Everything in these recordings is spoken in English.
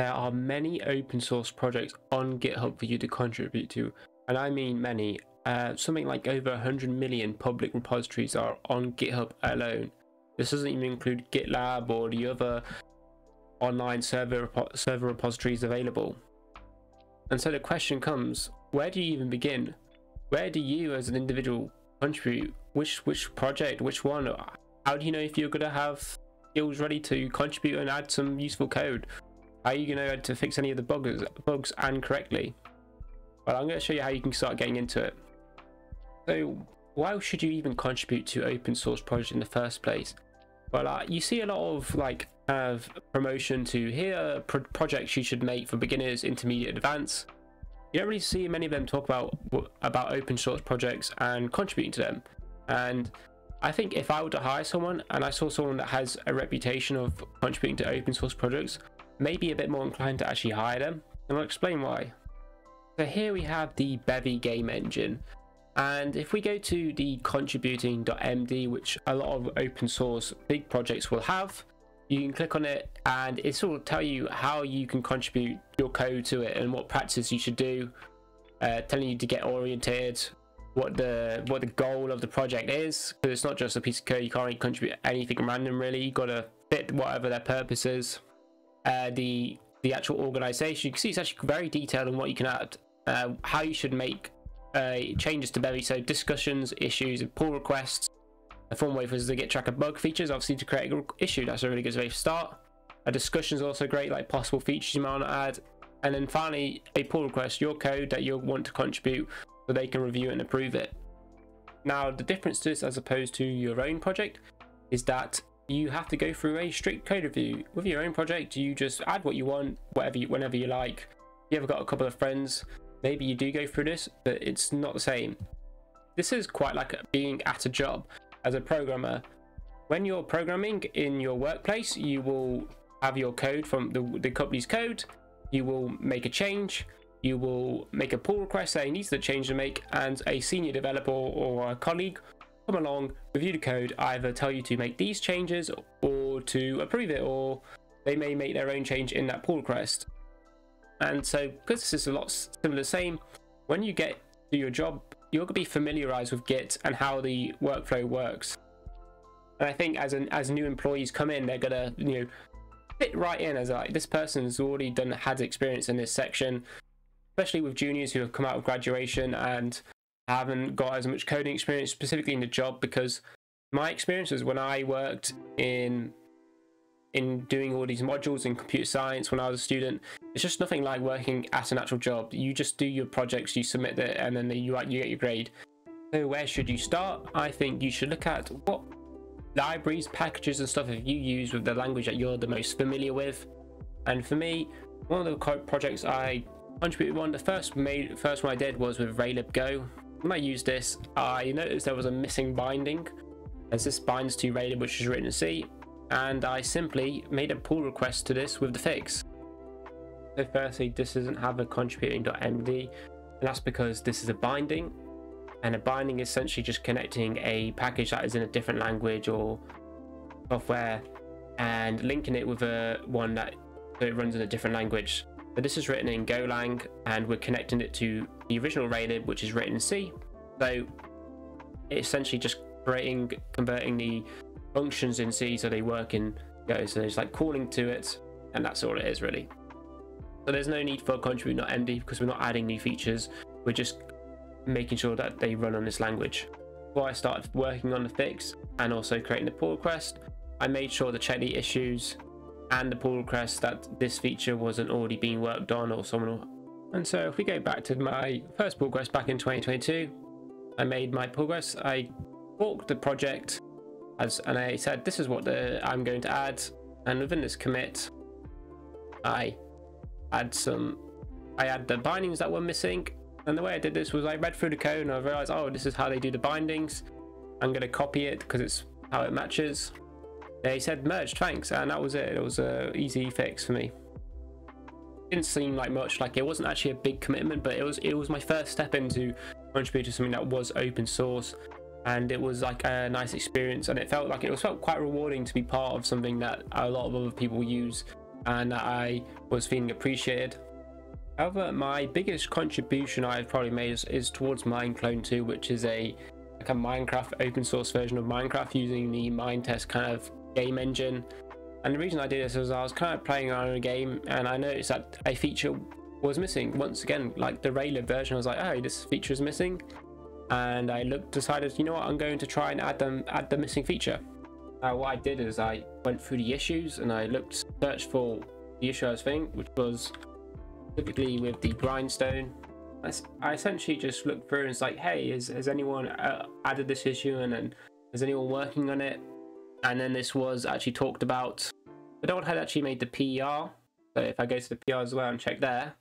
there are many open source projects on GitHub for you to contribute to, and I mean many. Uh, something like over 100 million public repositories are on GitHub alone. This doesn't even include GitLab or the other online server server repositories available. And so the question comes, where do you even begin? Where do you as an individual contribute? Which which project, which one? How do you know if you're gonna have skills ready to contribute and add some useful code? Are you gonna to fix any of the bugs bugs and correctly? Well, I'm gonna show you how you can start getting into it. So why should you even contribute to open source projects in the first place? Well, uh, you see a lot of like have promotion to here pro projects you should make for beginners, intermediate, advanced. You don't really see many of them talk about about open source projects and contributing to them. And I think if I were to hire someone and I saw someone that has a reputation of contributing to open source projects, maybe a bit more inclined to actually hire them. And I'll explain why. So here we have the Bevy game engine. And if we go to the contributing.md, which a lot of open source big projects will have, you can click on it and it will tell you how you can contribute your code to it and what practice you should do, uh, telling you to get oriented, what the what the goal of the project is, because it's not just a piece of code. You can't really contribute anything random really. You got to fit whatever their purpose is. Uh, the the actual organization, you can see it's actually very detailed on what you can add, uh, how you should make uh, changes to Bevy. So discussions, issues, and pull requests a fun way for to get track of bug features, obviously to create an issue. That's a really good way to start. A discussion is also great, like possible features you might want to add. And then finally, a pull request, your code that you'll want to contribute so they can review and approve it. Now, the difference to this as opposed to your own project is that you have to go through a strict code review. With your own project, you just add what you want, whatever you, whenever you like. You ever got a couple of friends, maybe you do go through this, but it's not the same. This is quite like being at a job as a programmer, when you're programming in your workplace, you will have your code from the, the company's code, you will make a change, you will make a pull request saying these are the change to make, and a senior developer or a colleague come along, review the code, either tell you to make these changes or to approve it, or they may make their own change in that pull request. And so, because this is a lot similar, same, when you get to your job you're going to be familiarized with Git and how the workflow works. And I think as an as new employees come in, they're gonna you know fit right in as like this person's already done had experience in this section, especially with juniors who have come out of graduation and haven't got as much coding experience specifically in the job because my experiences when I worked in in doing all these modules in computer science when I was a student. It's just nothing like working at an actual job. You just do your projects, you submit it, and then you, you get your grade. So where should you start? I think you should look at what libraries, packages, and stuff have you use with the language that you're the most familiar with. And for me, one of the projects I contributed on, the first made first one I did was with Raylib Go. When I used this, I noticed there was a missing binding, as this binds to Raylib, which is written in C, and I simply made a pull request to this with the fix. So firstly, this doesn't have a contributing.md, and that's because this is a binding, and a binding is essentially just connecting a package that is in a different language or software and linking it with a one that so it runs in a different language. So this is written in Golang, and we're connecting it to the original Raylib, which is written in C. So it's essentially just creating, converting the functions in C so they work in Go. So there's like calling to it, and that's all it is really. So there's no need for contribute.md because we're not adding new features. We're just making sure that they run on this language. Before I started working on the fix and also creating the pull request, I made sure to check the issues and the pull request that this feature wasn't already being worked on or someone. And so if we go back to my first pull request back in 2022, I made my pull request. I forked the project as and I said this is what the, I'm going to add and within this commit I add some I add the bindings that were missing and the way I did this was I read through the code and I realized oh this is how they do the bindings I'm going to copy it because it's how it matches they said merged thanks. And that was it. It was a easy fix for me. Didn't seem like much like it wasn't actually a big commitment but it was it was my first step into contributing to something that was open source. And it was like a nice experience. And it felt like it was felt quite rewarding to be part of something that a lot of other people use and that I was feeling appreciated. However, my biggest contribution I've probably made is, is towards Mineclone 2, which is a like a Minecraft open source version of Minecraft using the Minetest kind of game engine. And the reason I did this was I was kind of playing around a game and I noticed that a feature was missing. Once again, like the Raylib version, I was like, oh, this feature is missing. And I looked, decided, you know what, I'm going to try and add them, add the missing feature. Uh, what I did is I went through the issues and I looked, searched for the issue I was thinking, which was typically with the grindstone. I, essentially just looked through and it's like, hey, has, has anyone uh, added this issue and then is anyone working on it? And then this was actually talked about. No one had actually made the PR. So if I go to the PR as well and check there,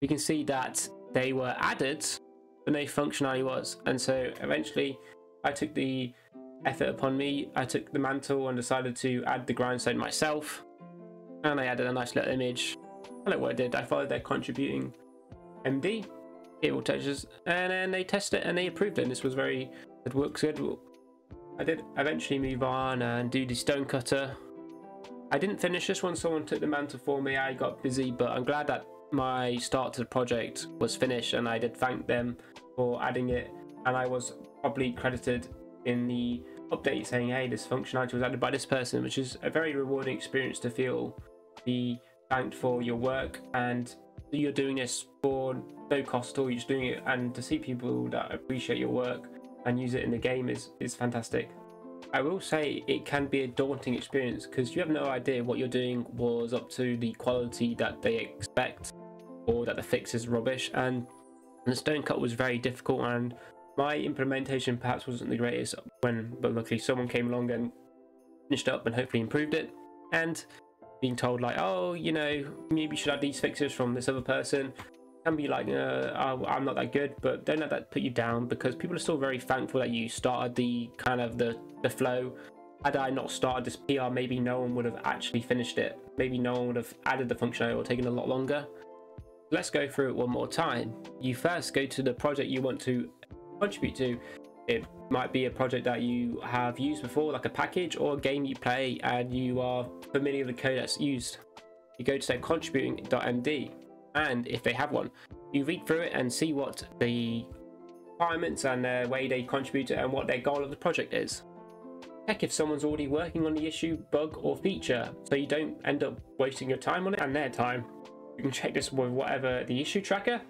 you can see that they were added, but no functionality was. And so eventually I took the effort upon me. I took the mantle and decided to add the grindstone myself. And I added a nice little image I like what I did. I followed their contributing MD, it cable touches, and then they tested it and they approved it. And this was very, it works good. I did eventually move on and do the stonecutter. I didn't finish this one, someone took the mantle for me. I got busy, but I'm glad that my start to the project was finished and I did thank them for adding it. And I was probably credited in the update saying, hey, this functionality was added by this person, which is a very rewarding experience to feel be thanked for your work and you're doing this for no cost at all. You're just doing it, and to see people that appreciate your work and use it in the game is is fantastic. I will say it can be a daunting experience because you have no idea what you're doing was up to the quality that they expect or that the fix is rubbish. And the stone cut was very difficult, and my implementation perhaps wasn't the greatest when, but luckily someone came along and finished up and hopefully improved it. And being told like, oh, you know, maybe you should have these fixes from this other person can be like, uh, oh, I'm not that good, but don't let that put you down because people are still very thankful that you started the kind of the the flow. Had I not started this PR, maybe no one would have actually finished it. Maybe no one would have added the functionality or taken a lot longer. Let's go through it one more time. You first go to the project you want to contribute to it might be a project that you have used before, like a package or a game you play and you are familiar with the code that's used. You go to their contributing.md and if they have one, you read through it and see what the requirements and the way they contribute and what their goal of the project is. Check if someone's already working on the issue, bug or feature so you don't end up wasting your time on it and their time. You can check this with whatever the issue tracker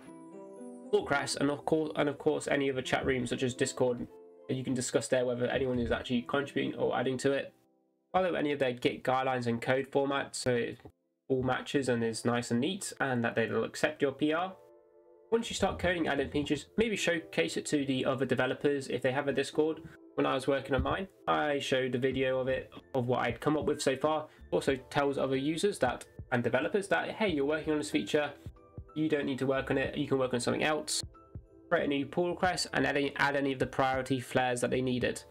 Thoughtcraft, and of course, and of course, any other chat rooms such as Discord. You can discuss there whether anyone is actually contributing or adding to it. Follow any of their Git guidelines and code formats so it all matches and is nice and neat, and that they'll accept your PR. Once you start coding adding features, maybe showcase it to the other developers if they have a Discord. When I was working on mine, I showed a video of it of what I'd come up with so far. Also tells other users that and developers that hey, you're working on this feature you don't need to work on it. You can work on something else. Create a new pull request and add any, add any of the priority flares that they needed.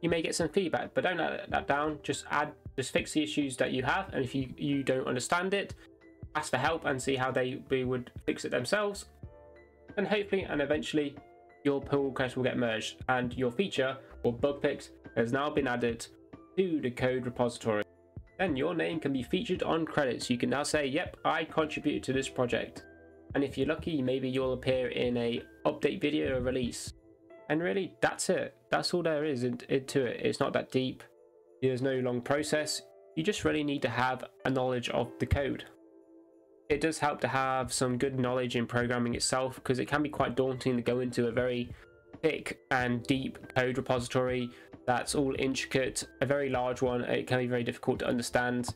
You may get some feedback, but don't let that down. Just add, just fix the issues that you have. And if you, you don't understand it, ask for help and see how they, they would fix it themselves. And hopefully and eventually your pull request will get merged and your feature or bug fix has now been added to the code repository. Then your name can be featured on credits. You can now say, yep, I contributed to this project. And if you're lucky, maybe you'll appear in a update video or release. And really, that's it. That's all there is into it. It's not that deep. There's no long process. You just really need to have a knowledge of the code. It does help to have some good knowledge in programming itself because it can be quite daunting to go into a very thick and deep code repository that's all intricate, a very large one. It can be very difficult to understand.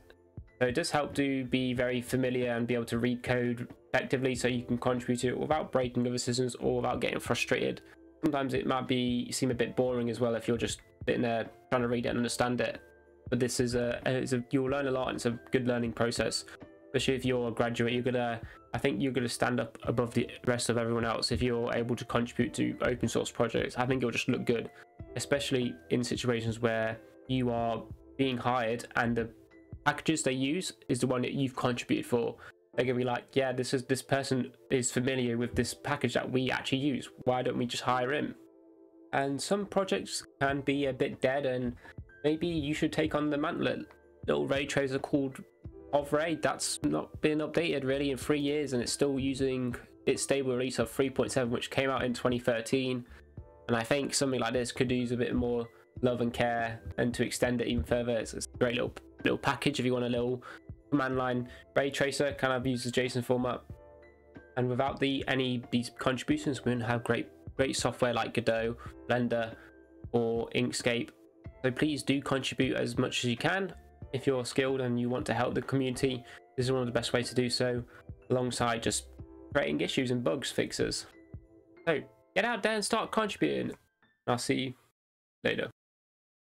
So it does help to be very familiar and be able to read code effectively so you can contribute to it without breaking other systems or without getting frustrated. Sometimes it might be seem a bit boring as well if you're just sitting there trying to read it and understand it. But this is a, it's a you'll learn a lot and it's a good learning process. Especially if you're a graduate, you're gonna I think you're gonna stand up above the rest of everyone else if you're able to contribute to open source projects. I think it'll just look good especially in situations where you are being hired and the packages they use is the one that you've contributed for. They're gonna be like, yeah, this is this person is familiar with this package that we actually use. Why don't we just hire him? And some projects can be a bit dead, and maybe you should take on the mantle. Little ray tracer called POV-Ray that's not been updated really in three years and it's still using its stable release of 3.7 which came out in 2013 and I think something like this could use a bit more love and care and to extend it even further. It's, a great little little package if you want a little command line ray tracer kind of uses JSON format. And without the any these contributions we wouldn't have great great software like Godot, Blender or Inkscape. So please do contribute as much as you can. If you're skilled and you want to help the community this is one of the best ways to do so alongside just creating issues and bugs fixes so get out there and start contributing. I'll see you later